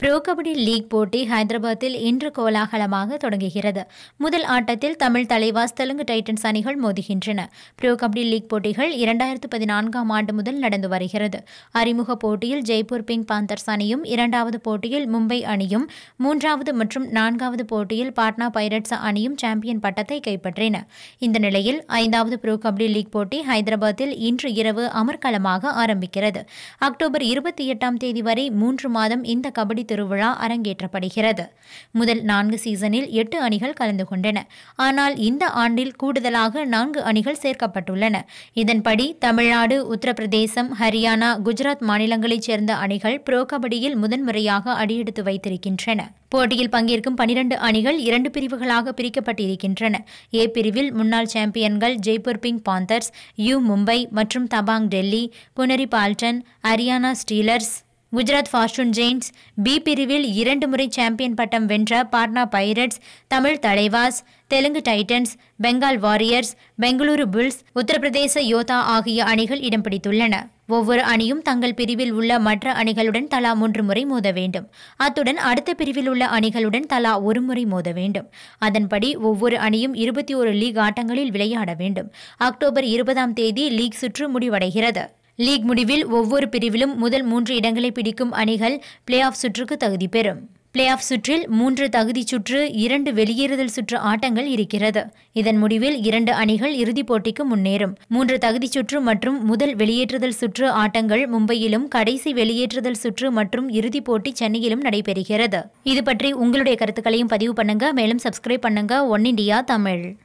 Bro kabaddi league போட்டி ஹைதராபாத்தில் இன்று கோலாகலமாக தொடங்குகிறது. முதல் ஆட்டத்தில் தமிழ் தலைவாஸ் தெலுங்கு டைட்டன்ஸ் அணிகள் மோதுகின்றன. ப்ரோ கபடி லீக் போட்டிகள் இரண்டாயிரத்து பதினான்காம் ஆண்டு முதல் நடந்து வருகிறது. அறிமுக போட்டியில் ஜெய்ப்பூர் பிங்க் பாந்தர்ஸ் அணியும் இரண்டாவது போட்டியில் மும்பை அணியும் மூன்றாவது மற்றும் நான்காவது போட்டியில் பாட்னா பைரட்ஸ் அணியும் சாம்பியன் பட்டத்தை கைப்பற்றின. இந்த நிலையில் ஐந்தாவது ப்ரோ கபடி லீக் போட்டி ஹைதராபாத்தில் இன்று இரவு அமர்கலமாக ஆரம்பிக்கிறது. அக்டோபர் இருபத்தி எட்டாம் தேதி வரை மூன்று மாதம் இந்த கபடி திருவிழா அரங்கேற்றப்படுகிறது. முதல் நான்கு சீசனில் எட்டு அணிகள் கலந்து கொண்டன. ஆனால் இந்த ஆண்டில் கூடுதலாக நான்கு அணிகள் சேர்க்கப்பட்டுள்ளன. இதன்படி தமிழ்நாடு உத்தரப்பிரதேசம் ஹரியானா குஜராத் மாநிலங்களைச் சேர்ந்த அணிகள் புரோ கபடியில் முதன்முறையாக அடியெடுத்து வைத்திருக்கின்றன. போட்டியில் பங்கேற்கும் பனிரண்டு அணிகள் இரண்டு பிரிவுகளாக பிரிக்கப்பட்டிருக்கின்றன. ஏ பிரிவில் முன்னாள் சாம்பியன்கள் Jaipur Pink Panthers U Mumbai மற்றும் Dabang Delhi Puneri Paltan Haryana Steelers Gujarat Fortune Giants B பிரிவில் இரண்டு முறை சாம்பியன் பட்டம் வென்ற Patna Pirates Tamil Thalaivas Telugu Titans Bengal Warriors Bengaluru Bulls Uttar Pradesh Yoddha ஆகிய அணிகள் இடம் பிடித்துள்ளன. ஒவ்வொரு அணியும் தங்கள் பிரிவில் உள்ள மற்ற அணிகளுடன் தலா மூன்று முறை மோத வேண்டும். அத்துடன் அடுத்த பிரிவில் உள்ள அணிகளுடன் தலா ஒரு முறை மோத வேண்டும். அதன்படி ஒவ்வொரு அணியும் இருபத்தி ஒரு லீக் ஆட்டங்களில் விளையாட வேண்டும். அக்டோபர் இருபதாம் தேதி லீக் சுற்று முடிவடைகிறது. லீக் முடிவில் ஒவ்வொரு பிரிவிலும் முதல் மூன்று இடங்களை பிடிக்கும் அணிகள் பிளே ஆஃப் சுற்றுக்கு தகுதி பெறும். பிளே ஆஃப் சுற்றில் மூன்று தகுதி சுற்று இரண்டு வெளியேறுதல் சுற்று ஆட்டங்கள் இருக்கிறது. இதன் முடிவில் இரண்டு அணிகள் இறுதிப் போட்டிக்கு முன்னேறும். மூன்று தகுதி சுற்று மற்றும் முதல் வெளியேற்றுதல் சுற்று ஆட்டங்கள் மும்பையிலும் கடைசி வெளியேற்றுதல் சுற்று மற்றும் இறுதிப் போட்டி சென்னையிலும் நடைபெறுகிறது. இது பற்றி உங்களுடைய கருத்துக்களையும் பதிவு பண்ணுங்க. மேலும் சப்ஸ்கிரைப் பண்ணுங்க. One India Tamil.